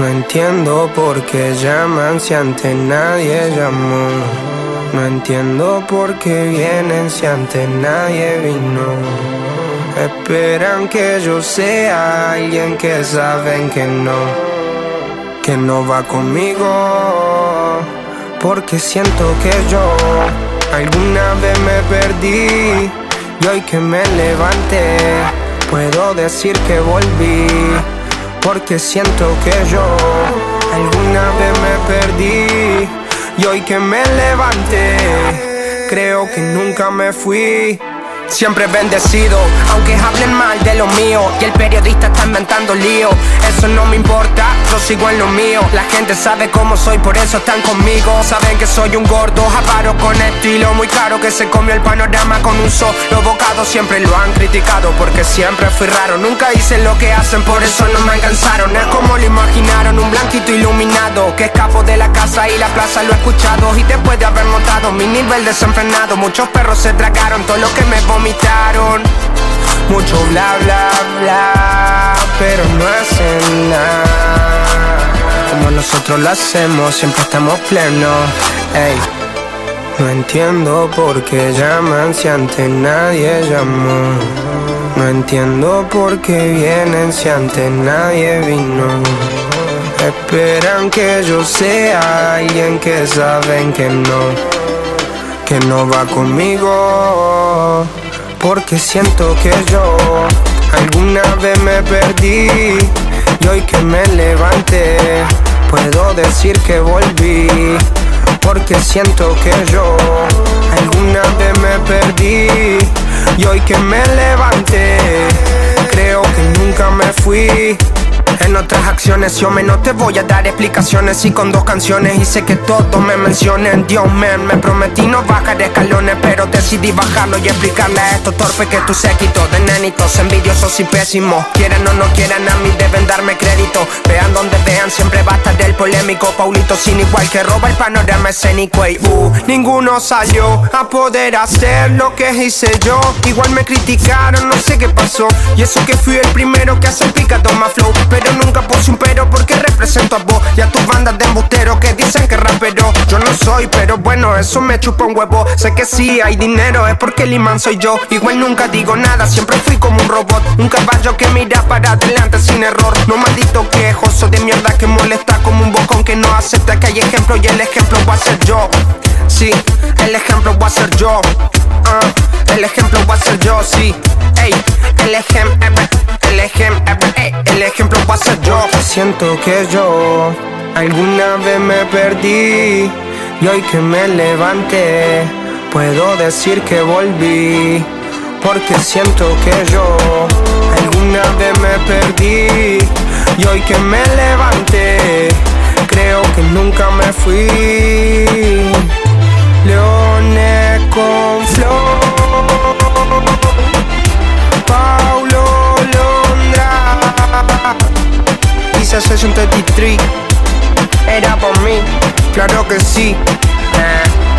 No entiendo por qué llaman si antes nadie llamó. No entiendo por qué vienen si antes nadie vino. Esperan que yo sea alguien que saben que no, que no va conmigo. Porque siento que yo alguna vez me perdí y hoy que me levanté puedo decir que volví porque siento que yo alguna vez me perdí. Y hoy que me levanté, creo que nunca me fui. Siempre bendecido, aunque hablen mal de lo mío. Y el periodista está inventando lío. Eso no me importa, yo sigo en lo mío. La gente sabe cómo soy, por eso están conmigo. Saben que soy un gordo, avaro con estilo Muy caro que se comió el panorama con un solo Siempre lo han criticado porque siempre fui raro Nunca hice lo que hacen, por eso no me alcanzaron Es como lo imaginaron, un blanquito iluminado Que escapo de la casa y la plaza lo he escuchado Y después de haber notado mi nivel desenfrenado Muchos perros se tragaron todo lo que me mucho bla bla bla, pero no hacen nada. Como nosotros lo hacemos, siempre estamos plenos. Ey. No entiendo por qué llaman si antes nadie llamó. No entiendo por qué vienen si antes nadie vino. Esperan que yo sea alguien que saben que no, que no va conmigo. Porque siento que yo alguna vez me perdí y hoy que me levanté puedo decir que volví. Porque siento que yo alguna vez me perdí y hoy que me levanté creo que nunca me fui. En otras acciones yo me no te voy a dar explicaciones. Y con dos canciones hice que todos me mencionen. Dios man, me prometí no bajar escalones Pero decidí bajarlo y explicarle a estos torpes que tú séquito De nenitos envidiosos y pésimos. Quieran o no quieran a mí deben darme crédito. Vean donde vean siempre va a estar el polémico. Paulito sin igual que roba el panorama escénico. Y uh, ninguno salió a poder hacer lo que hice yo. Igual me criticaron, no sé qué pasó. Y eso que fui el primero que hace picado más flow. Pero nunca puse un pero porque represento a vos y a tus bandas de embusteros que dicen que rapero. Yo no soy, pero bueno, eso me chupa un huevo. Sé que si hay dinero es porque el imán soy yo. Igual nunca digo nada, siempre fui como un robot. Un caballo que mira para adelante sin error. No maldito quejoso de mierda que molesta como un bocón que no acepta que hay ejemplo y el ejemplo va a ser yo. Sí, el ejemplo va a ser yo. Uh, el ejemplo va a ser yo, sí. Ey, el ejemplo, el ejemplo, el ejemplo va a ser yo. Siento que yo alguna vez me perdí y hoy que me levanté puedo decir que volví. Porque siento que yo alguna vez me perdí y hoy que me levanté creo que nunca me fui. Dice Session 33. Era por mí, claro que sí. Ah,